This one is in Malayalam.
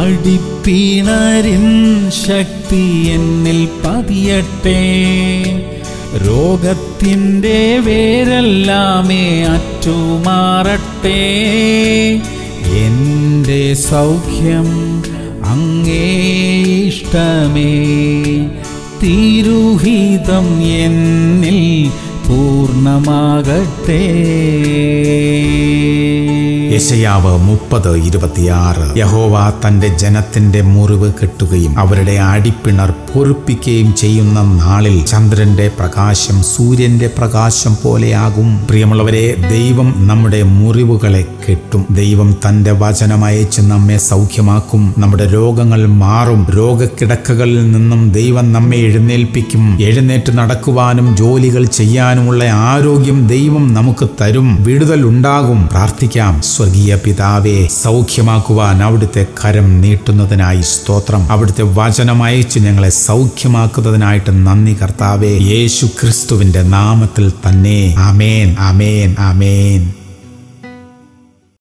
അടിപ്പിണരിൻ ശക്തി എന്നിൽ പതിയട്ടെ. രോഗത്തിന്റെ വേരെല്ലാമേ അറ്റുമാറട്ടെ. എന്റെ സൗഖ്യം അങ്ങേ ഇഷ്ടമേ. തിരുഹിതം എന്നിൽ പൂർണമാകട്ടെ. യശയാവ് മുപ്പത് ഇരുപത്തിയാറ്. യഹോവ തന്റെ ജനത്തിന്റെ മുറിവ് കെട്ടുകയും അവരുടെ അടിപ്പിണർ പൊറുപ്പിക്കുകയും ചെയ്യുന്ന നാളിൽ ചന്ദ്രന്റെ പ്രകാശം സൂര്യന്റെ പ്രകാശം പോലെയാകും. പ്രിയമുള്ളവരെ ദൈവം നമ്മുടെ മുറിവുകളെ കെട്ടും. ദൈവം തന്റെ വചനമയച്ച് നമ്മെ സൗഖ്യമാക്കും. നമ്മുടെ രോഗങ്ങൾ മാറും. രോഗക്കിടക്കകളിൽ നിന്നും ദൈവം നമ്മെ എഴുന്നേൽപ്പിക്കും. എഴുന്നേറ്റ് നടക്കുവാനും ജോലികൾ ചെയ്യാനുമുള്ള ആരോഗ്യം ദൈവം നമുക്ക് തരും. വിടുതൽ ഉണ്ടാകും. പ്രാർത്ഥിക്കാം. സ്വർഗീയ പിതാവെ സൗഖ്യമാക്കുവാൻ അവിടുത്തെ കരം നീട്ടുന്നതിനായി സ്തോത്രം. അവിടുത്തെ വചനമയച്ച് ഞങ്ങളെ സൗഖ്യമാക്കുന്നതിനായിട്ട് നന്ദി കർത്താവേ. യേശു ക്രിസ്തുവിന്റെ നാമത്തിൽ തന്നെ. അമേൻ അമേൻ ആമേൻ.